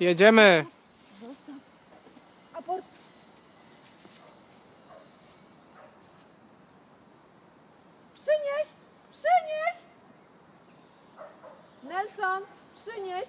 Jedziemy. Przynieś! Przynieś! Nelson, przynieś!